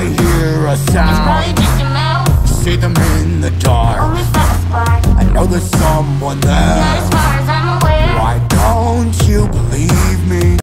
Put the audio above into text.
I hear a sound. See them in the dark. I know there's someone there. Why don't you believe